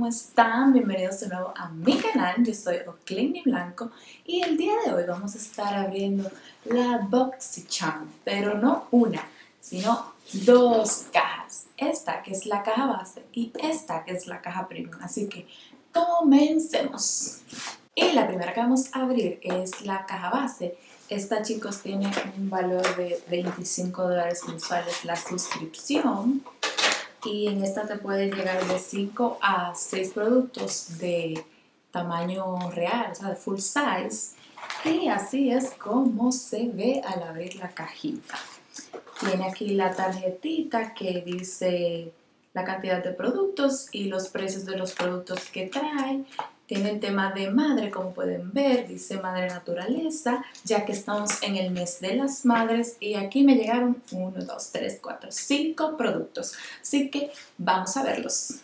¿cómo están? Bienvenidos de nuevo a mi canal, yo soy Oclini Blanco y el día de hoy vamos a estar abriendo la BoxyCharm, pero no una, sino dos cajas. Esta que es la caja base y esta que es la caja premium, así que comencemos. Y la primera que vamos a abrir es la caja base. Esta chicos tiene un valor de 25 dólares mensuales la suscripción y en esta te puede llegar de 5 a 6 productos de tamaño real, o sea, de full size. Y así es como se ve al abrir la cajita. Tiene aquí la tarjetita que dice la cantidad de productos y los precios de los productos que trae. Tiene el tema de madre, como pueden ver, dice madre naturaleza, ya que estamos en el mes de las madres y aquí me llegaron 1, 2, 3, 4, 5 productos. Así que vamos a verlos.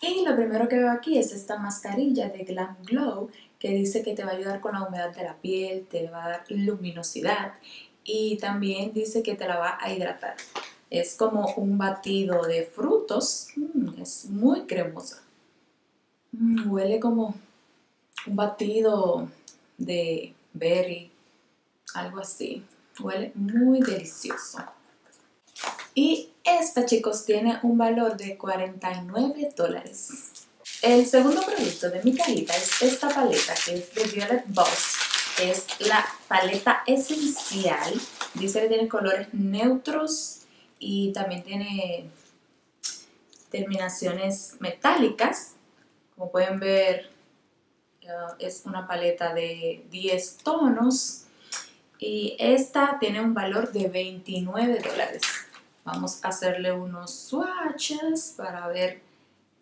Y lo primero que veo aquí es esta mascarilla de Glam Glow que dice que te va a ayudar con la humedad de la piel, te va a dar luminosidad y también dice que te la va a hidratar. Es como un batido de frutos, mm, es muy cremosa. Mm, huele como un batido de berry, algo así. Huele muy delicioso. Y esta, chicos, tiene un valor de 49 dólares. El segundo producto de mi cajita es esta paleta que es de Violet Boss. Es la paleta esencial. Dice que tiene colores neutros y también tiene terminaciones metálicas como pueden ver, es una paleta de 10 tonos y esta tiene un valor de 29 dólares. Vamos a hacerle unos swatches para ver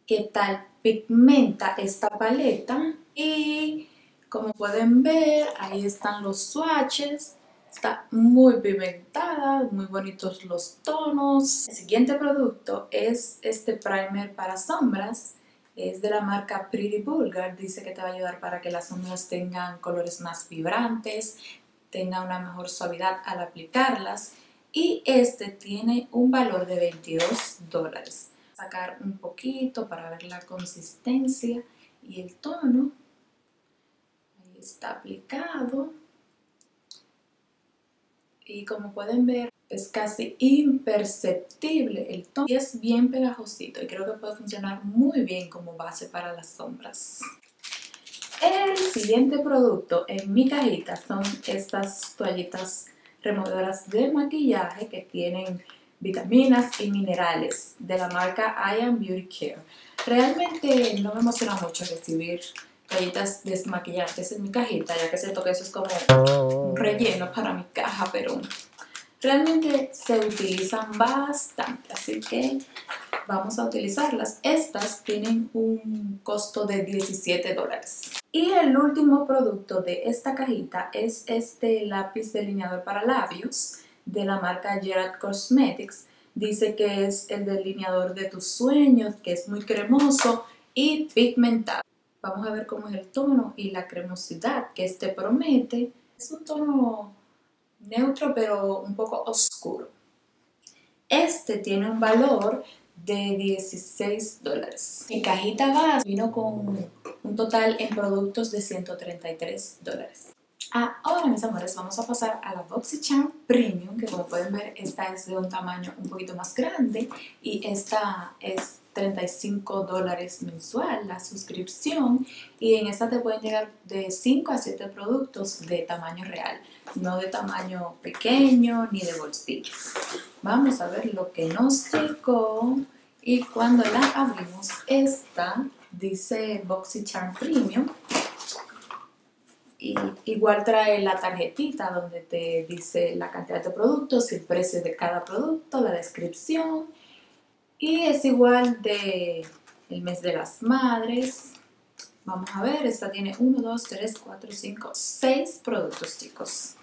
qué tal pigmenta esta paleta. Y como pueden ver, ahí están los swatches. Está muy pigmentada, muy bonitos los tonos. El siguiente producto es este primer para sombras es de la marca Pretty Bulgar, dice que te va a ayudar para que las sombras tengan colores más vibrantes, tenga una mejor suavidad al aplicarlas y este tiene un valor de 22 dólares. Sacar un poquito para ver la consistencia y el tono. Ahí está aplicado. Y como pueden ver, es casi imperceptible el tono y es bien pegajosito y creo que puede funcionar muy bien como base para las sombras. El siguiente producto en mi cajita son estas toallitas removedoras de maquillaje que tienen vitaminas y minerales de la marca I Am Beauty Care. Realmente no me emociona mucho recibir toallitas desmaquillantes en mi cajita, ya que siento que eso es como un relleno para mi caja, pero realmente se utilizan bastante, así que vamos a utilizarlas. Estas tienen un costo de 17 dólares. Y el último producto de esta cajita es este lápiz delineador para labios de la marca Gerard Cosmetics. Dice que es el delineador de tus sueños, que es muy cremoso y pigmentado. Vamos a ver cómo es el tono y la cremosidad que este promete. Es un tono neutro pero un poco oscuro. Este tiene un valor de 16 dólares. Mi cajita base vino con un total en productos de 133 dólares. Ahora, mis amores, vamos a pasar a la BoxyCharm Premium, que como pueden ver, esta es de un tamaño un poquito más grande y esta es 35 dólares mensual la suscripción. Y en esta te pueden llegar de 5 a 7 productos de tamaño real, no de tamaño pequeño ni de bolsillo. Vamos a ver lo que nos llegó. Y cuando la abrimos esta dice BoxyCharm Premium igual trae la tarjetita donde te dice la cantidad de productos, el precio de cada producto, la descripción y es igual de el mes de las madres. Vamos a ver, esta tiene 1, 2, 3, 4, 5, 6 productos, chicos.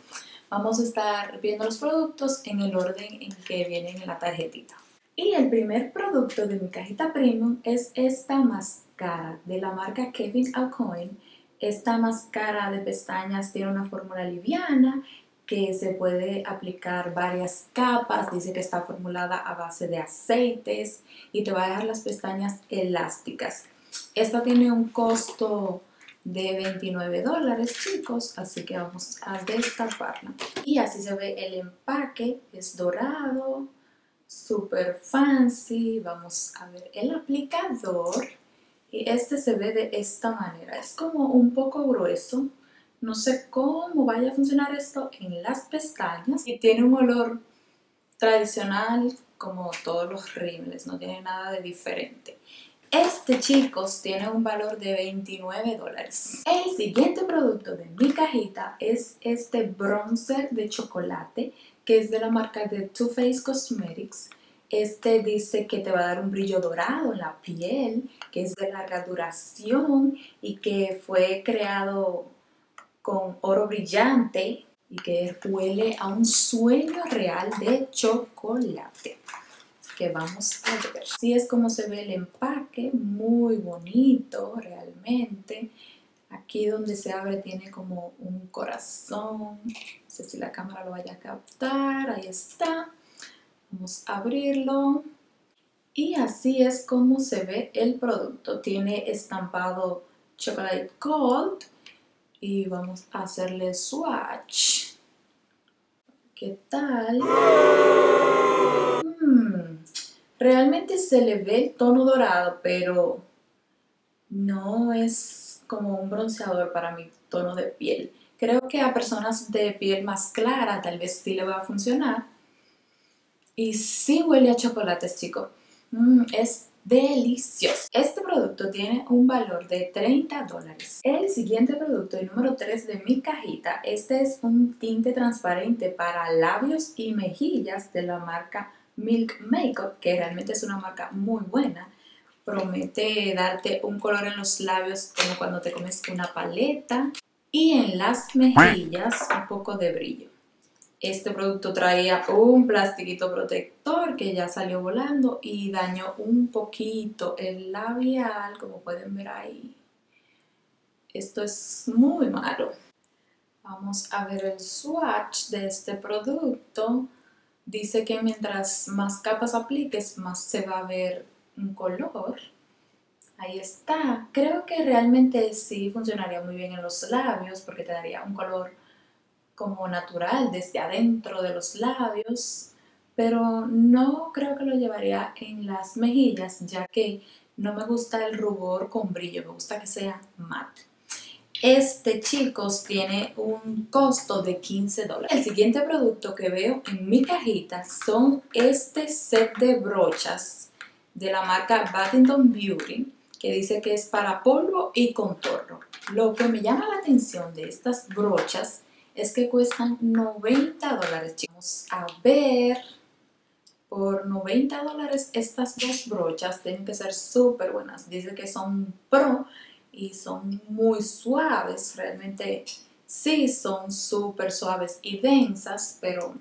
Vamos a estar viendo los productos en el orden en que vienen en la tarjetita. Y el primer producto de mi cajita premium es esta máscara de la marca Kevin Aucoin. Esta máscara de pestañas tiene una fórmula liviana que se puede aplicar varias capas, dice que está formulada a base de aceites y te va a dejar las pestañas elásticas. Esta tiene un costo de 29 dólares chicos así que vamos a destaparla. Y así se ve el empaque es dorado super fancy vamos a ver el aplicador y este se ve de esta manera es como un poco grueso no sé cómo vaya a funcionar esto en las pestañas y tiene un olor tradicional como todos los rímels no tiene nada de diferente este, chicos, tiene un valor de 29 dólares. El siguiente producto de mi cajita es este bronzer de chocolate que es de la marca de Too Faced Cosmetics. Este dice que te va a dar un brillo dorado en la piel, que es de larga duración y que fue creado con oro brillante y que huele a un sueño real de chocolate vamos a ver. Así es como se ve el empaque, muy bonito realmente. Aquí donde se abre tiene como un corazón. No sé si la cámara lo vaya a captar. Ahí está. Vamos a abrirlo. Y así es como se ve el producto. Tiene estampado Chocolate Gold. Y vamos a hacerle swatch. ¿Qué tal? Realmente se le ve el tono dorado, pero no es como un bronceador para mi tono de piel. Creo que a personas de piel más clara tal vez sí le va a funcionar. Y sí huele a chocolates, chicos. Mm, es delicioso. Este producto tiene un valor de 30 dólares. El siguiente producto, el número 3 de mi cajita, este es un tinte transparente para labios y mejillas de la marca Milk Makeup, que realmente es una marca muy buena. Promete darte un color en los labios como cuando te comes una paleta y en las mejillas un poco de brillo. Este producto traía un plastiquito protector que ya salió volando y dañó un poquito el labial, como pueden ver ahí. Esto es muy malo. Vamos a ver el swatch de este producto dice que mientras más capas apliques, más se va a ver un color. Ahí está. Creo que realmente sí funcionaría muy bien en los labios porque te daría un color como natural desde adentro de los labios, pero no creo que lo llevaría en las mejillas ya que no me gusta el rubor con brillo, me gusta que sea mate. Este, chicos, tiene un costo de 15 dólares. El siguiente producto que veo en mi cajita son este set de brochas de la marca Baddington Beauty, que dice que es para polvo y contorno. Lo que me llama la atención de estas brochas es que cuestan 90 dólares. Vamos a ver, por 90 dólares estas dos brochas tienen que ser súper buenas. Dice que son pro y son muy suaves, realmente sí son súper suaves y densas, pero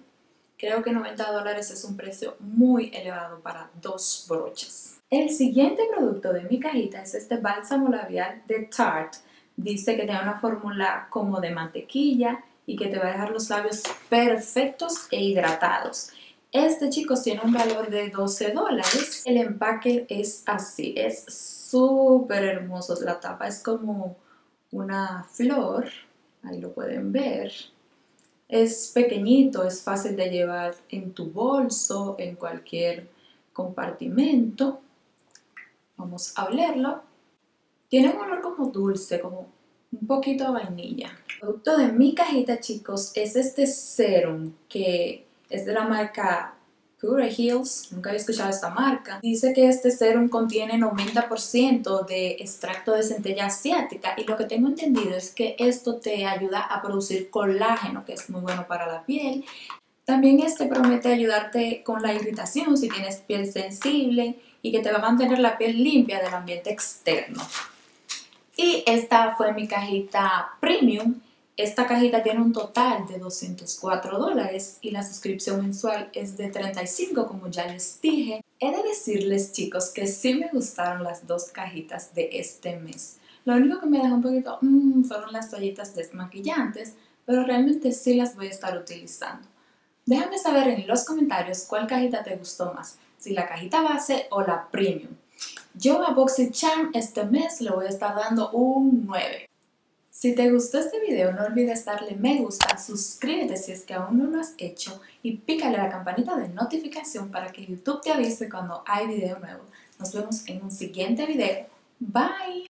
creo que 90 dólares es un precio muy elevado para dos brochas. El siguiente producto de mi cajita es este bálsamo labial de Tarte. Dice que tiene una fórmula como de mantequilla y que te va a dejar los labios perfectos e hidratados. Este, chicos, tiene un valor de 12 dólares. El empaque es así, es súper hermoso. La tapa es como una flor, ahí lo pueden ver. Es pequeñito, es fácil de llevar en tu bolso, en cualquier compartimento. Vamos a olerlo. Tiene un olor como dulce, como un poquito de vainilla. El producto de mi cajita, chicos, es este serum que es de la marca Pure Heals, nunca había escuchado esta marca. Dice que este serum contiene 90% de extracto de centella asiática y lo que tengo entendido es que esto te ayuda a producir colágeno, que es muy bueno para la piel. También este promete ayudarte con la irritación si tienes piel sensible y que te va a mantener la piel limpia del ambiente externo. Y esta fue mi cajita premium esta cajita tiene un total de 204 dólares y la suscripción mensual es de 35 como ya les dije. He de decirles chicos que sí me gustaron las dos cajitas de este mes. Lo único que me dejó un poquito mmm, fueron las toallitas desmaquillantes, pero realmente sí las voy a estar utilizando. Déjame saber en los comentarios cuál cajita te gustó más, si la cajita base o la premium. Yo a BoxyCharm este mes le voy a estar dando un 9. Si te gustó este video no olvides darle me gusta, suscríbete si es que aún no lo has hecho y pícale la campanita de notificación para que YouTube te avise cuando hay video nuevo. Nos vemos en un siguiente video. Bye!